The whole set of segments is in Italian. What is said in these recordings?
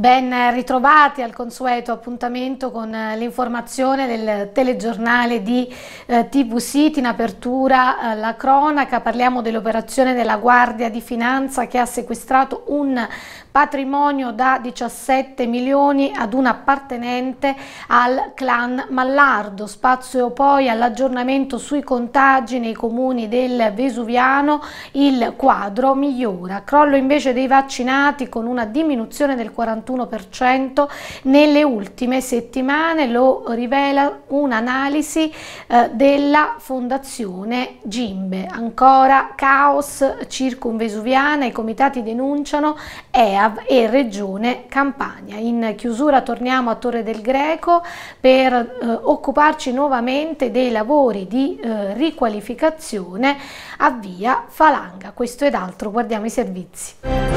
Ben ritrovati al consueto appuntamento con eh, l'informazione del telegiornale di eh, TV City. In apertura eh, la cronaca, parliamo dell'operazione della Guardia di Finanza che ha sequestrato un patrimonio da 17 milioni ad un appartenente al clan Mallardo, spazio poi all'aggiornamento sui contagi nei comuni del Vesuviano, il quadro migliora, crollo invece dei vaccinati con una diminuzione del 41% nelle ultime settimane, lo rivela un'analisi eh, della fondazione Gimbe. Ancora caos circumvesuviana, i comitati denunciano EA EAV e Regione Campania. In chiusura torniamo a Torre del Greco per eh, occuparci nuovamente dei lavori di eh, riqualificazione a via Falanga. Questo ed altro, guardiamo i servizi.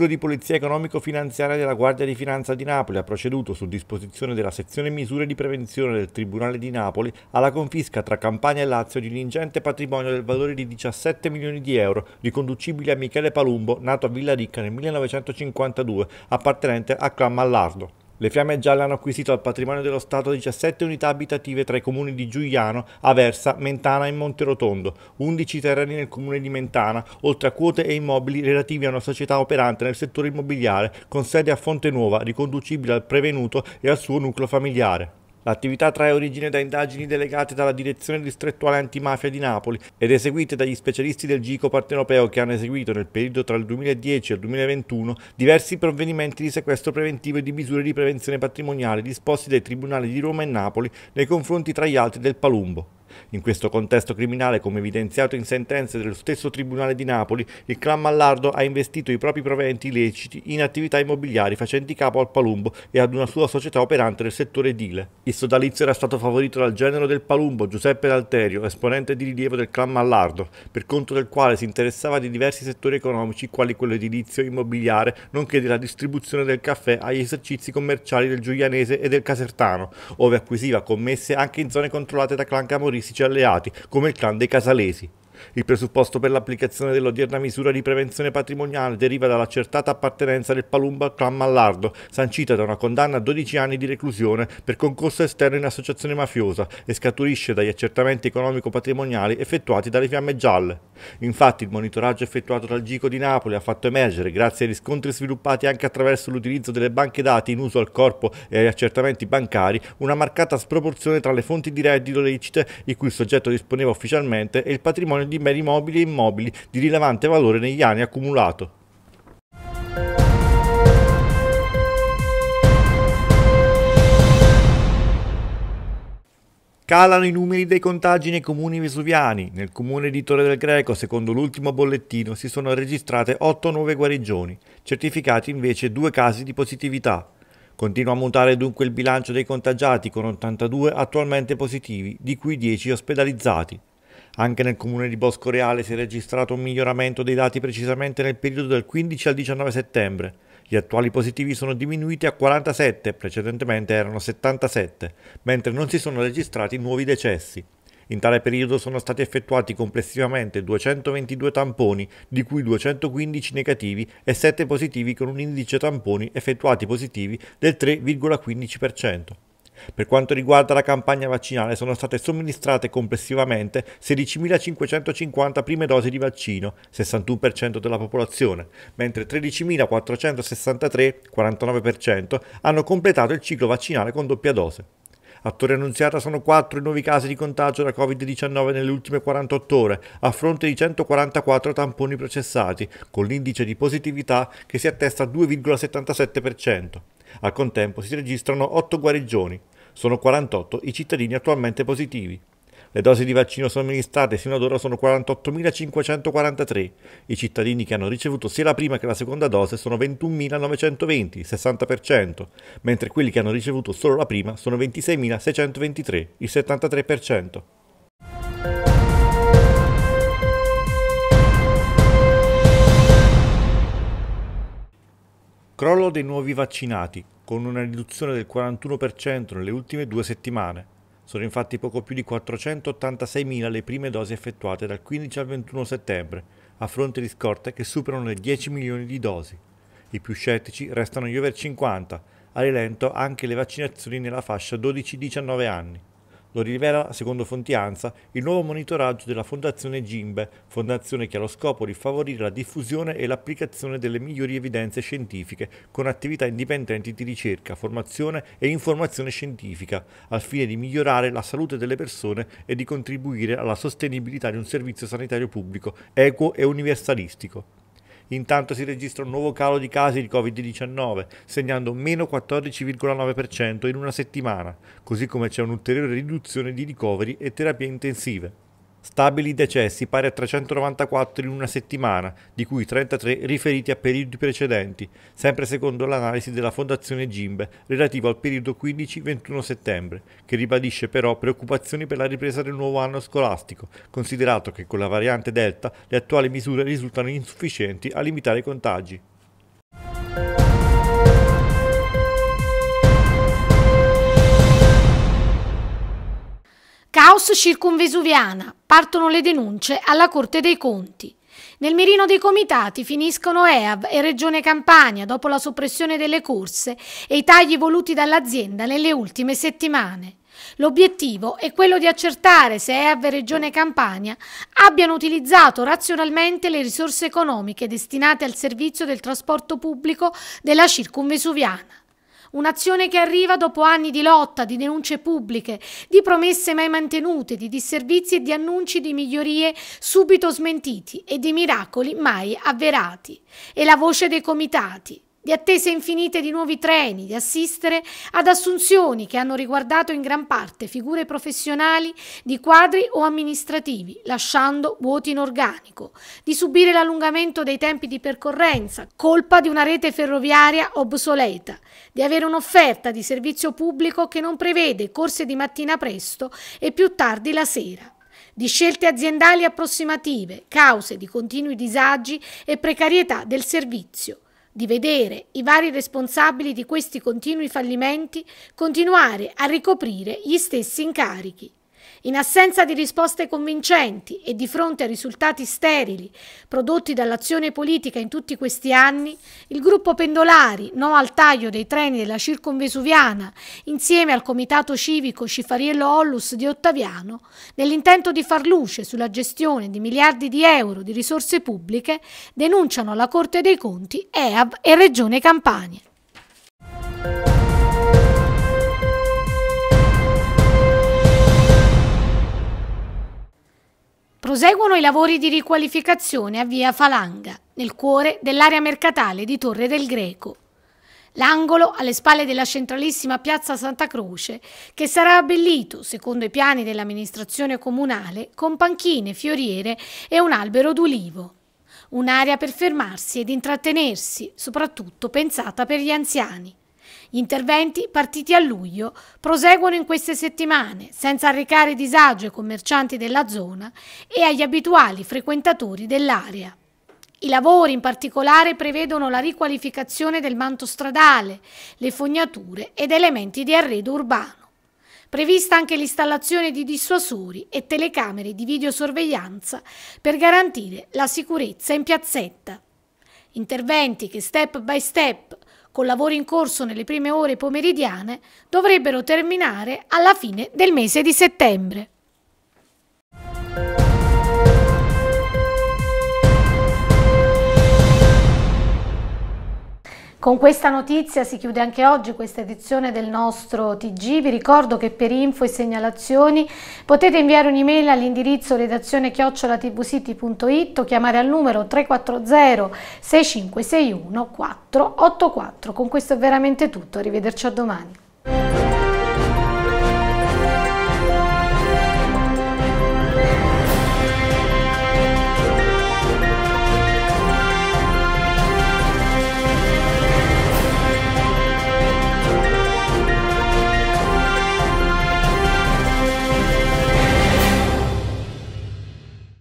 Nucleo di polizia economico-finanziaria della Guardia di Finanza di Napoli ha proceduto su disposizione della sezione misure di prevenzione del Tribunale di Napoli alla confisca tra Campania e Lazio di un ingente patrimonio del valore di 17 milioni di euro riconducibile a Michele Palumbo, nato a Villaricca nel 1952, appartenente a Clan Mallardo. Le Fiamme Gialle hanno acquisito al patrimonio dello Stato 17 unità abitative tra i comuni di Giuliano, Aversa, Mentana e Monterotondo, 11 terreni nel comune di Mentana, oltre a quote e immobili relativi a una società operante nel settore immobiliare con sede a Fonte Nuova, riconducibile al prevenuto e al suo nucleo familiare. L'attività trae origine da indagini delegate dalla Direzione Distrettuale Antimafia di Napoli ed eseguite dagli specialisti del GICO partenopeo che hanno eseguito nel periodo tra il 2010 e il 2021 diversi provvedimenti di sequestro preventivo e di misure di prevenzione patrimoniale disposti dai tribunali di Roma e Napoli nei confronti tra gli altri del Palumbo. In questo contesto criminale, come evidenziato in sentenze dello stesso Tribunale di Napoli, il clan Mallardo ha investito i propri proventi illeciti in attività immobiliari facenti capo al Palumbo e ad una sua società operante nel settore edile. Il sodalizio era stato favorito dal genero del Palumbo, Giuseppe D'Alterio, esponente di rilievo del clan Mallardo, per conto del quale si interessava di diversi settori economici quali quello edilizio immobiliare, nonché della distribuzione del caffè agli esercizi commerciali del Giulianese e del Casertano, ove acquisiva commesse anche in zone controllate da clan Camorri terroristici alleati, come il clan dei Casalesi. Il presupposto per l'applicazione dell'odierna misura di prevenzione patrimoniale deriva dall'accertata appartenenza del Palumba al clan Mallardo, sancita da una condanna a 12 anni di reclusione per concorso esterno in associazione mafiosa e scaturisce dagli accertamenti economico-patrimoniali effettuati dalle Fiamme Gialle. Infatti il monitoraggio effettuato dal GICO di Napoli ha fatto emergere, grazie ai riscontri sviluppati anche attraverso l'utilizzo delle banche dati in uso al corpo e agli accertamenti bancari, una marcata sproporzione tra le fonti di reddito lecite di cui il soggetto disponeva ufficialmente e il patrimonio di beni mobili e immobili di rilevante valore negli anni accumulato. Calano i numeri dei contagi nei comuni vesuviani. Nel comune di Torre del Greco, secondo l'ultimo bollettino, si sono registrate 8 nuove guarigioni, certificati invece due casi di positività. Continua a mutare dunque il bilancio dei contagiati con 82 attualmente positivi, di cui 10 ospedalizzati. Anche nel comune di Bosco Reale si è registrato un miglioramento dei dati precisamente nel periodo del 15 al 19 settembre. Gli attuali positivi sono diminuiti a 47, precedentemente erano 77, mentre non si sono registrati nuovi decessi. In tale periodo sono stati effettuati complessivamente 222 tamponi, di cui 215 negativi e 7 positivi con un indice tamponi effettuati positivi del 3,15%. Per quanto riguarda la campagna vaccinale sono state somministrate complessivamente 16.550 prime dosi di vaccino, 61% della popolazione, mentre 13.463, 49%, hanno completato il ciclo vaccinale con doppia dose. A Torre Annunziata sono 4 i nuovi casi di contagio da Covid-19 nelle ultime 48 ore, a fronte di 144 tamponi processati, con l'indice di positività che si attesta al 2,77%. Al contempo si registrano 8 guarigioni. Sono 48 i cittadini attualmente positivi. Le dosi di vaccino somministrate sino ad ora sono 48.543. I cittadini che hanno ricevuto sia la prima che la seconda dose sono 21.920, 60%, mentre quelli che hanno ricevuto solo la prima sono 26.623, il 73%. Crollo dei nuovi vaccinati con una riduzione del 41% nelle ultime due settimane. Sono infatti poco più di 486.000 le prime dosi effettuate dal 15 al 21 settembre, a fronte di scorte che superano le 10 milioni di dosi. I più scettici restano gli over 50, a rilento anche le vaccinazioni nella fascia 12-19 anni. Lo rivela, secondo fonti ANSA, il nuovo monitoraggio della Fondazione Gimbe, fondazione che ha lo scopo di favorire la diffusione e l'applicazione delle migliori evidenze scientifiche con attività indipendenti di ricerca, formazione e informazione scientifica, al fine di migliorare la salute delle persone e di contribuire alla sostenibilità di un servizio sanitario pubblico equo e universalistico. Intanto si registra un nuovo calo di casi di Covid-19, segnando meno 14,9% in una settimana, così come c'è un'ulteriore riduzione di ricoveri e terapie intensive. Stabili decessi pari a 394 in una settimana, di cui 33 riferiti a periodi precedenti, sempre secondo l'analisi della Fondazione Gimbe relativo al periodo 15-21 settembre, che ribadisce però preoccupazioni per la ripresa del nuovo anno scolastico, considerato che con la variante Delta le attuali misure risultano insufficienti a limitare i contagi. Caos circumvesuviana. Partono le denunce alla Corte dei Conti. Nel mirino dei comitati finiscono EAV e Regione Campania dopo la soppressione delle corse e i tagli voluti dall'azienda nelle ultime settimane. L'obiettivo è quello di accertare se EAV e Regione Campania abbiano utilizzato razionalmente le risorse economiche destinate al servizio del trasporto pubblico della circumvesuviana. Un'azione che arriva dopo anni di lotta, di denunce pubbliche, di promesse mai mantenute, di disservizi e di annunci di migliorie subito smentiti e di miracoli mai avverati. E la voce dei comitati, di attese infinite di nuovi treni, di assistere ad assunzioni che hanno riguardato in gran parte figure professionali di quadri o amministrativi, lasciando vuoti in organico, di subire l'allungamento dei tempi di percorrenza, colpa di una rete ferroviaria obsoleta, di avere un'offerta di servizio pubblico che non prevede corse di mattina presto e più tardi la sera. Di scelte aziendali approssimative, cause di continui disagi e precarietà del servizio, di vedere i vari responsabili di questi continui fallimenti continuare a ricoprire gli stessi incarichi. In assenza di risposte convincenti e di fronte a risultati sterili prodotti dall'azione politica in tutti questi anni, il gruppo Pendolari, no al taglio dei treni della circonvesuviana, insieme al comitato civico Cifariello Ollus di Ottaviano, nell'intento di far luce sulla gestione di miliardi di euro di risorse pubbliche, denunciano alla Corte dei Conti EAV e Regione Campania. Proseguono i lavori di riqualificazione a via Falanga, nel cuore dell'area mercatale di Torre del Greco. L'angolo alle spalle della centralissima piazza Santa Croce, che sarà abbellito, secondo i piani dell'amministrazione comunale, con panchine, fioriere e un albero d'ulivo. Un'area per fermarsi ed intrattenersi, soprattutto pensata per gli anziani. Gli interventi, partiti a luglio, proseguono in queste settimane, senza arrecare disagio ai commercianti della zona e agli abituali frequentatori dell'area. I lavori in particolare prevedono la riqualificazione del manto stradale, le fognature ed elementi di arredo urbano. Prevista anche l'installazione di dissuasori e telecamere di videosorveglianza per garantire la sicurezza in piazzetta. Interventi che step by step con lavori in corso nelle prime ore pomeridiane, dovrebbero terminare alla fine del mese di settembre. Con questa notizia si chiude anche oggi questa edizione del nostro TG. Vi ricordo che per info e segnalazioni potete inviare un'email all'indirizzo redazione chiocciolatvcity.it o chiamare al numero 340 6561 484. Con questo è veramente tutto, arrivederci a domani.